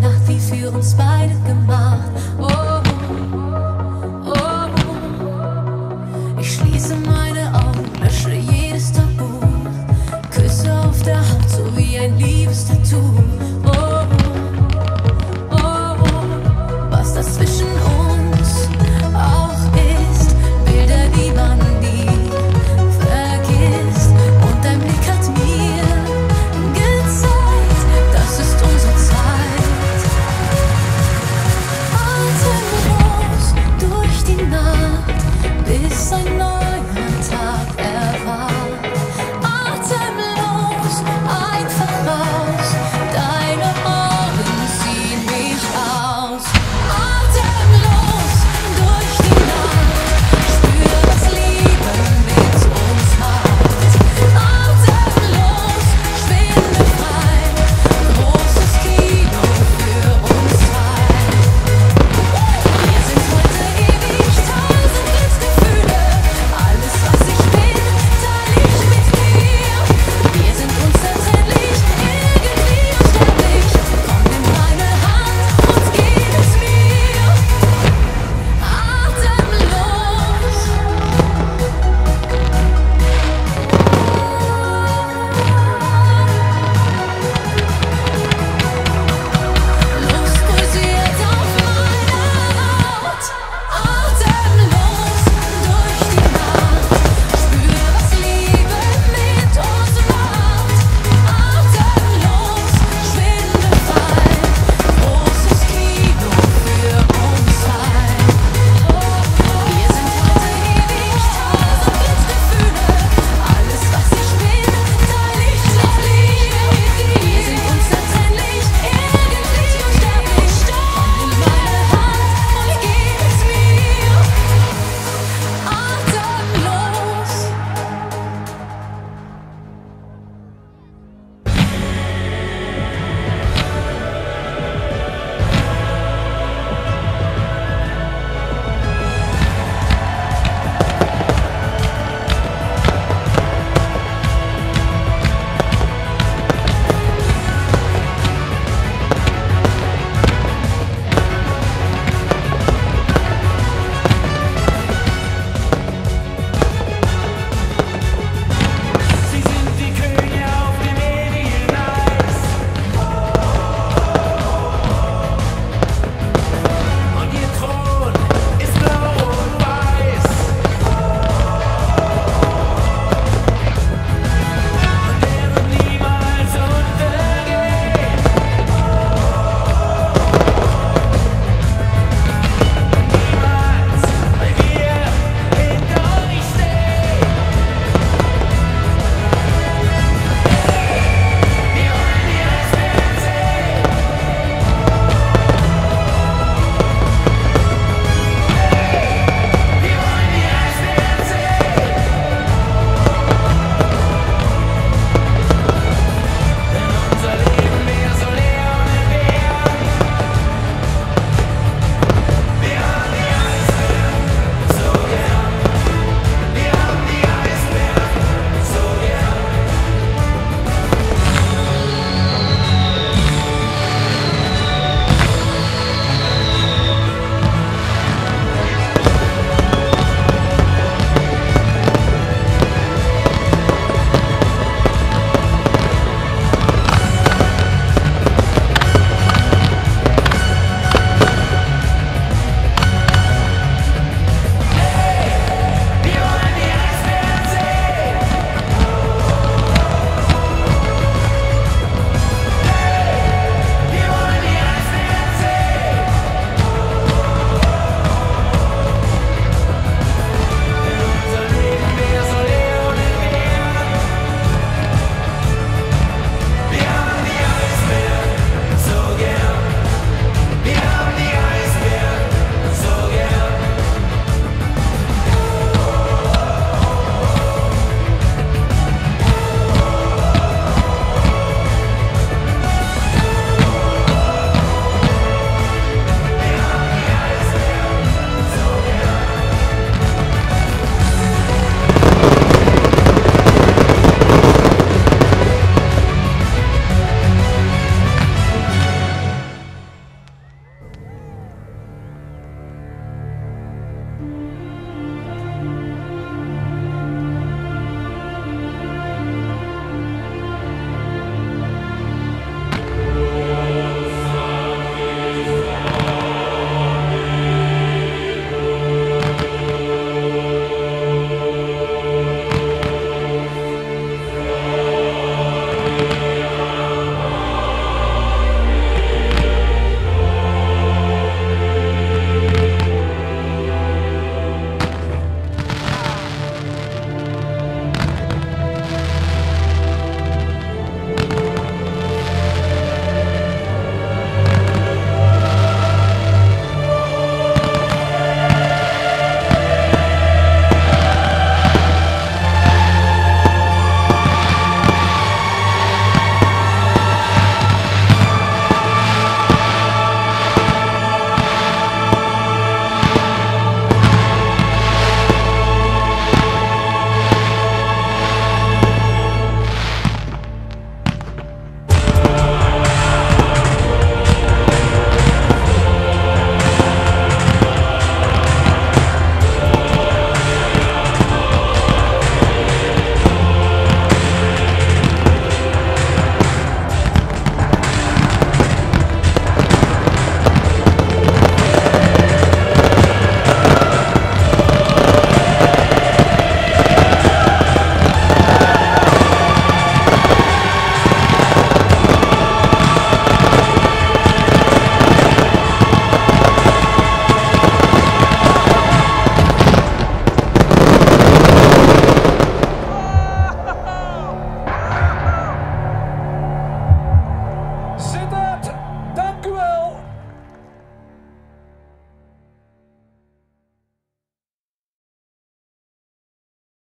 Nacht, wie für uns beide gemacht. Oh, oh, oh. Ich schließe meine Augen, lösche jedes Tabu. Küsse auf der Haut, so wie ein Liebestattoo.